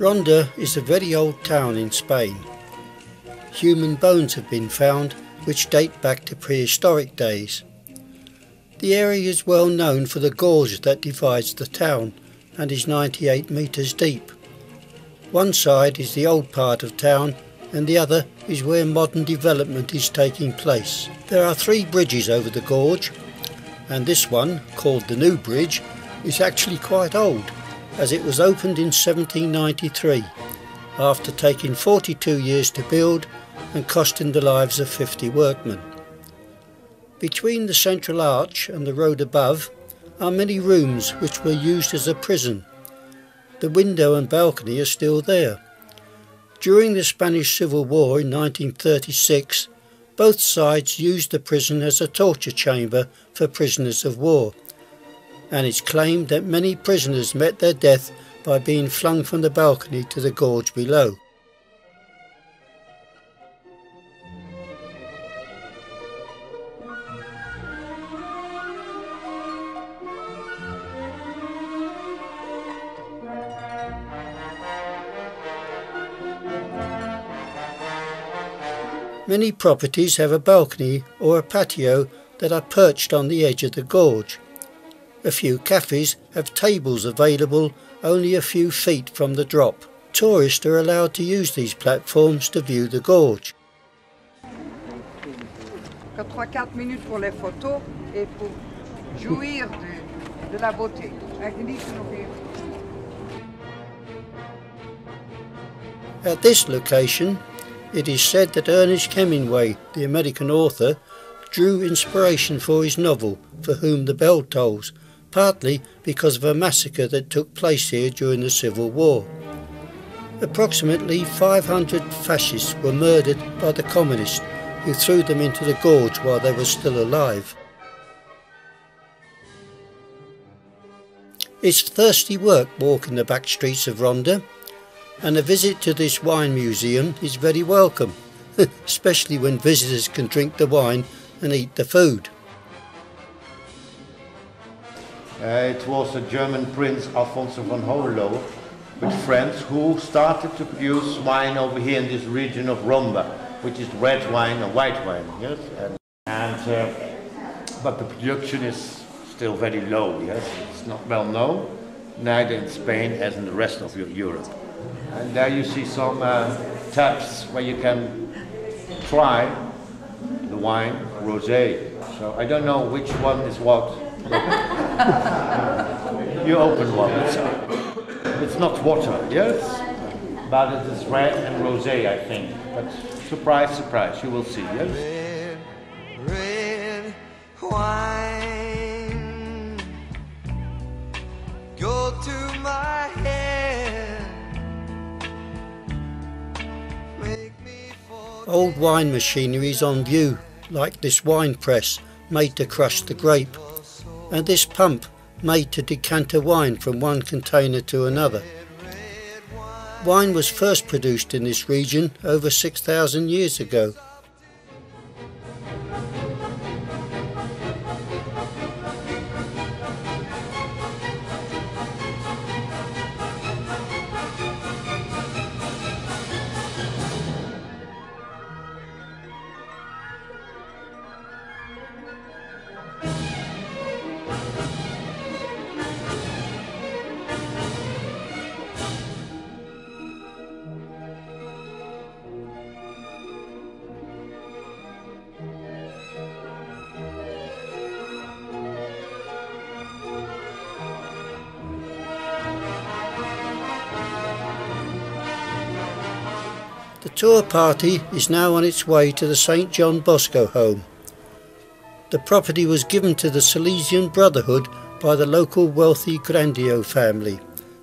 Ronda is a very old town in Spain. Human bones have been found which date back to prehistoric days. The area is well known for the gorge that divides the town and is 98 metres deep. One side is the old part of town and the other is where modern development is taking place. There are three bridges over the gorge and this one, called the New Bridge, is actually quite old as it was opened in 1793 after taking 42 years to build and costing the lives of 50 workmen. Between the central arch and the road above are many rooms which were used as a prison. The window and balcony are still there. During the Spanish Civil War in 1936, both sides used the prison as a torture chamber for prisoners of war and it's claimed that many prisoners met their death by being flung from the balcony to the gorge below. Many properties have a balcony or a patio that are perched on the edge of the gorge. A few cafes have tables available only a few feet from the drop. Tourists are allowed to use these platforms to view the gorge. minutes pour les photos et pour jouir de, de la beauté. At this location, it is said that Ernest Hemingway, the American author, drew inspiration for his novel For Whom the Bell Tolls partly because of a massacre that took place here during the Civil War. Approximately 500 fascists were murdered by the communists who threw them into the gorge while they were still alive. It's thirsty work walking the back streets of Ronda, and a visit to this wine museum is very welcome, especially when visitors can drink the wine and eat the food. Uh, it was a German prince, Alfonso von Hohenlohe, with friends who started to produce wine over here in this region of Ronda, which is red wine and white wine. Yes, and, and uh, but the production is still very low. Yes, it's not well known, neither in Spain as in the rest of Europe. And there you see some uh, taps where you can try the wine rosé. So I don't know which one is what. you open one. It's, it's not water, yes? But it is red and rosé, I think. But surprise, surprise, you will see, yes? Red, red wine, go to my head. Old wine machinery is on view, like this wine press made to crush the grape and this pump made to decanter wine from one container to another. Wine was first produced in this region over 6,000 years ago. Tour party is now on its way to the St John Bosco home. The property was given to the Salesian Brotherhood by the local wealthy Grandio family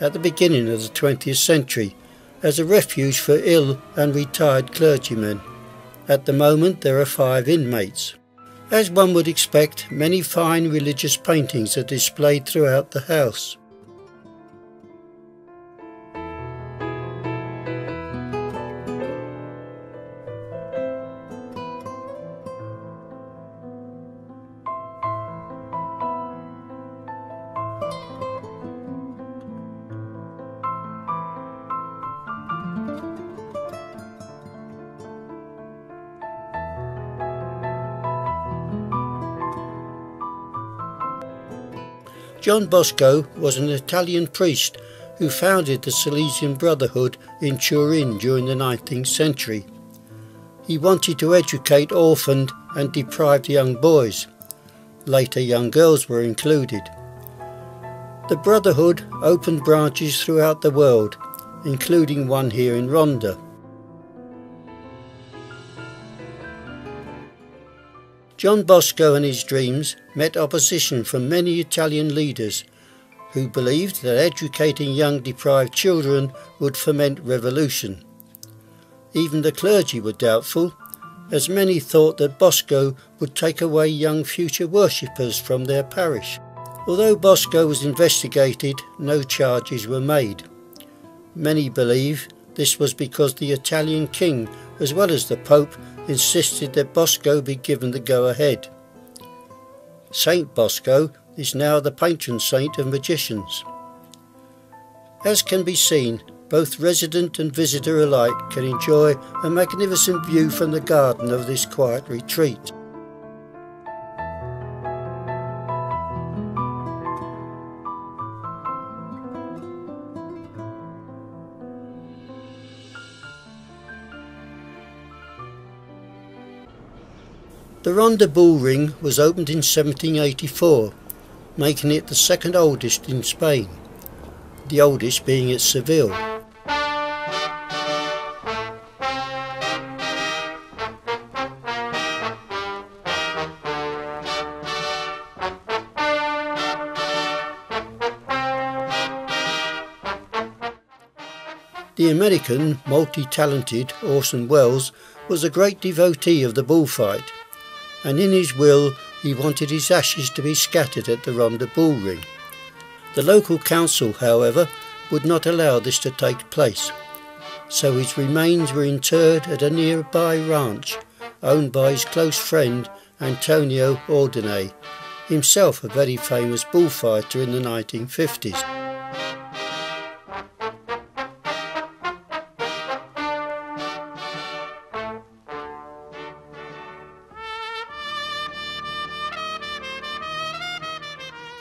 at the beginning of the 20th century as a refuge for ill and retired clergymen. At the moment there are five inmates. As one would expect, many fine religious paintings are displayed throughout the house. John Bosco was an Italian priest who founded the Salesian Brotherhood in Turin during the 19th century. He wanted to educate orphaned and deprived young boys. Later young girls were included. The Brotherhood opened branches throughout the world, including one here in Ronda. John Bosco and his dreams met opposition from many Italian leaders who believed that educating young deprived children would foment revolution. Even the clergy were doubtful, as many thought that Bosco would take away young future worshippers from their parish. Although Bosco was investigated, no charges were made. Many believe this was because the Italian king, as well as the Pope, insisted that Bosco be given the go-ahead. Saint Bosco is now the patron saint of magicians. As can be seen, both resident and visitor alike can enjoy a magnificent view from the garden of this quiet retreat. The Ronda Bull Ring was opened in 1784 making it the second oldest in Spain, the oldest being at Seville. The American, multi-talented Orson Welles was a great devotee of the bullfight, and in his will he wanted his ashes to be scattered at the Ronda Bull Ring. The local council, however, would not allow this to take place, so his remains were interred at a nearby ranch owned by his close friend Antonio Ordóñez, himself a very famous bullfighter in the 1950s.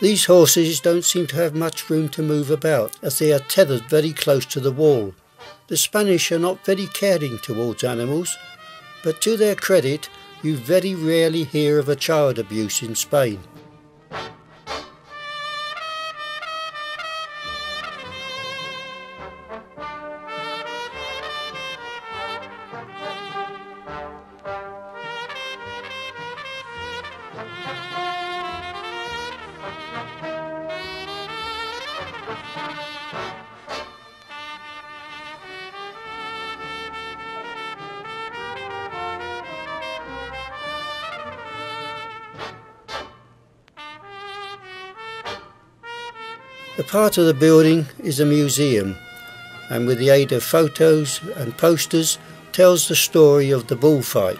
These horses don't seem to have much room to move about as they are tethered very close to the wall. The Spanish are not very caring towards animals, but to their credit, you very rarely hear of a child abuse in Spain. A part of the building is a museum and with the aid of photos and posters tells the story of the bullfight.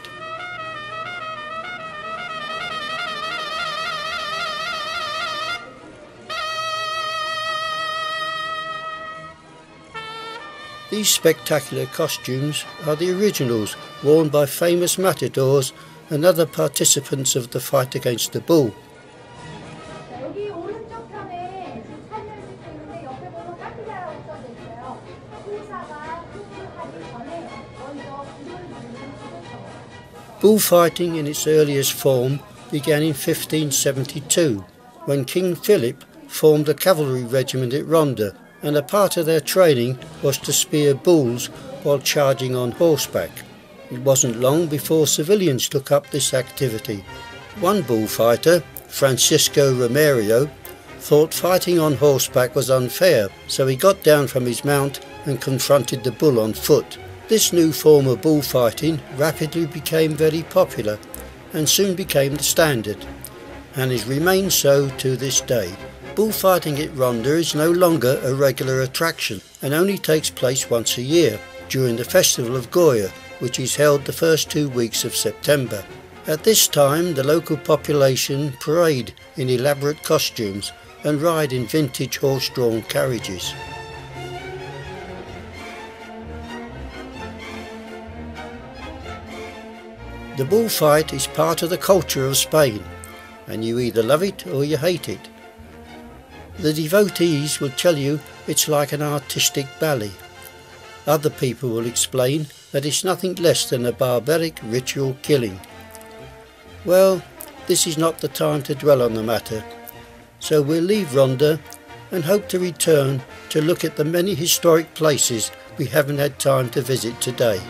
These spectacular costumes are the originals worn by famous matadors and other participants of the fight against the bull. Bullfighting in its earliest form began in 1572 when King Philip formed a cavalry regiment at Ronda and a part of their training was to spear bulls while charging on horseback. It wasn't long before civilians took up this activity. One bullfighter, Francisco Romero, thought fighting on horseback was unfair, so he got down from his mount and confronted the bull on foot. This new form of bullfighting rapidly became very popular and soon became the standard, and has remained so to this day. Bullfighting at Ronda is no longer a regular attraction and only takes place once a year during the festival of Goya, which is held the first two weeks of September. At this time, the local population parade in elaborate costumes and ride in vintage horse-drawn carriages. The bullfight is part of the culture of Spain, and you either love it or you hate it. The devotees will tell you it's like an artistic ballet. Other people will explain that it's nothing less than a barbaric ritual killing. Well, this is not the time to dwell on the matter, so we'll leave Ronda and hope to return to look at the many historic places we haven't had time to visit today.